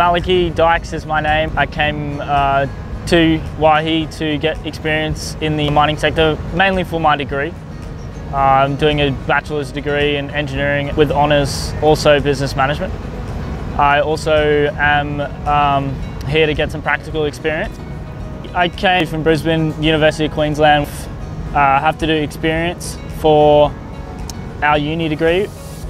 Malachy Dykes is my name. I came uh, to Waihi to get experience in the mining sector, mainly for my degree. I'm doing a bachelor's degree in engineering with honours, also business management. I also am um, here to get some practical experience. I came from Brisbane, University of Queensland. Uh, have to do experience for our uni degree.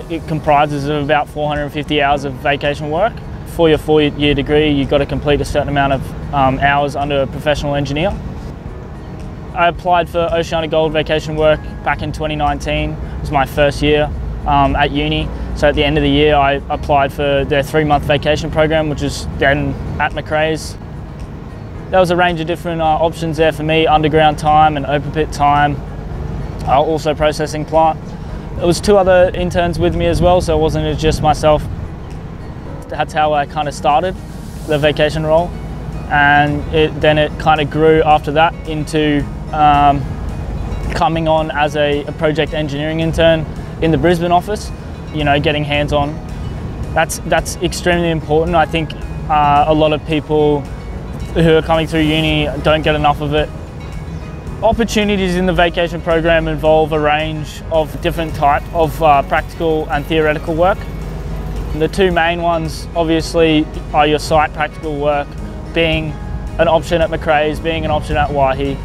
It comprises of about 450 hours of vacation work. For your four-year degree, you've got to complete a certain amount of um, hours under a professional engineer. I applied for Oceana Gold vacation work back in 2019. It was my first year um, at uni. So at the end of the year, I applied for their three-month vacation program, which is then at Macraes. There was a range of different uh, options there for me, underground time and open pit time, uh, also processing plant. There was two other interns with me as well, so it wasn't just myself. That's how I kind of started the vacation role. And it, then it kind of grew after that into um, coming on as a, a project engineering intern in the Brisbane office, you know, getting hands-on. That's, that's extremely important. I think uh, a lot of people who are coming through uni don't get enough of it. Opportunities in the vacation program involve a range of different type of uh, practical and theoretical work. The two main ones obviously are your site practical work being an option at Macraes, being an option at Waihi.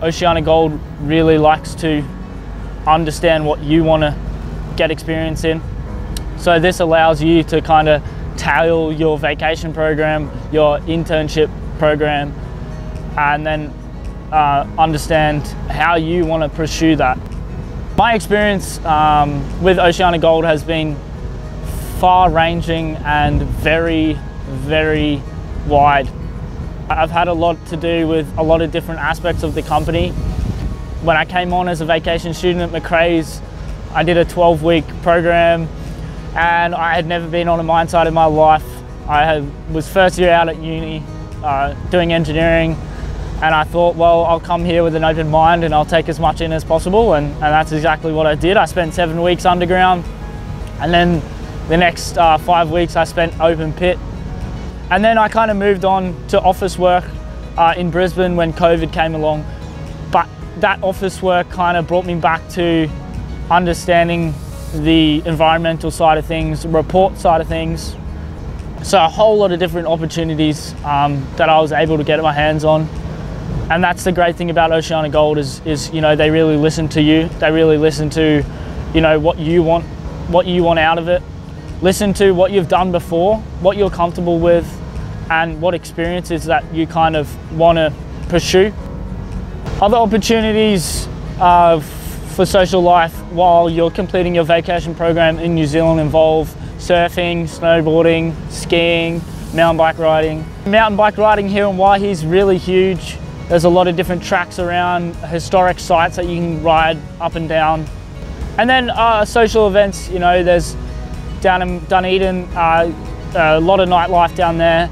Oceana Gold really likes to understand what you want to get experience in. So this allows you to kind of tailor your vacation program, your internship program, and then uh, understand how you want to pursue that. My experience um, with Oceana Gold has been far ranging and very, very wide. I've had a lot to do with a lot of different aspects of the company. When I came on as a vacation student at Macraes, I did a 12 week program and I had never been on a mine site in my life. I had, was first year out at uni uh, doing engineering and I thought, well, I'll come here with an open mind and I'll take as much in as possible and, and that's exactly what I did. I spent seven weeks underground and then the next uh, five weeks I spent open pit. And then I kind of moved on to office work uh, in Brisbane when COVID came along. But that office work kind of brought me back to understanding the environmental side of things, report side of things. So a whole lot of different opportunities um, that I was able to get my hands on. And that's the great thing about Oceana Gold is, is, you know, they really listen to you. They really listen to, you know, what you want, what you want out of it. Listen to what you've done before, what you're comfortable with, and what experiences that you kind of want to pursue. Other opportunities uh, for social life while you're completing your vacation program in New Zealand involve surfing, snowboarding, skiing, mountain bike riding. Mountain bike riding here in Waihi is really huge. There's a lot of different tracks around, historic sites that you can ride up and down. And then uh, social events, you know, there's down in Dunedin, uh, a lot of nightlife down there.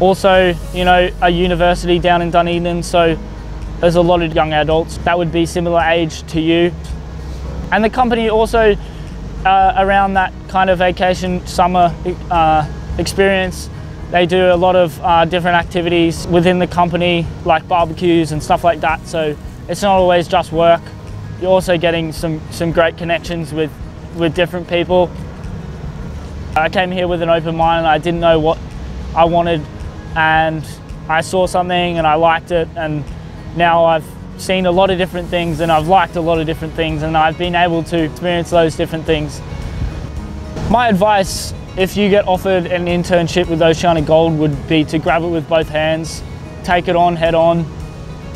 Also, you know, a university down in Dunedin, so there's a lot of young adults that would be similar age to you. And the company also, uh, around that kind of vacation summer uh, experience, they do a lot of uh, different activities within the company, like barbecues and stuff like that. So it's not always just work. You're also getting some, some great connections with, with different people. I came here with an open mind and I didn't know what I wanted and I saw something and I liked it and now I've seen a lot of different things and I've liked a lot of different things and I've been able to experience those different things. My advice if you get offered an internship with Oceana Gold would be to grab it with both hands, take it on head on.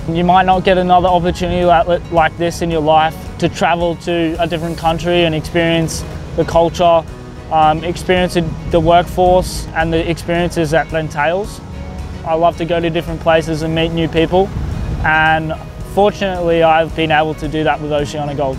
You might not get another opportunity like this in your life to travel to a different country and experience the culture, um, experience the workforce and the experiences that entails. I love to go to different places and meet new people and fortunately I've been able to do that with Oceana Gold.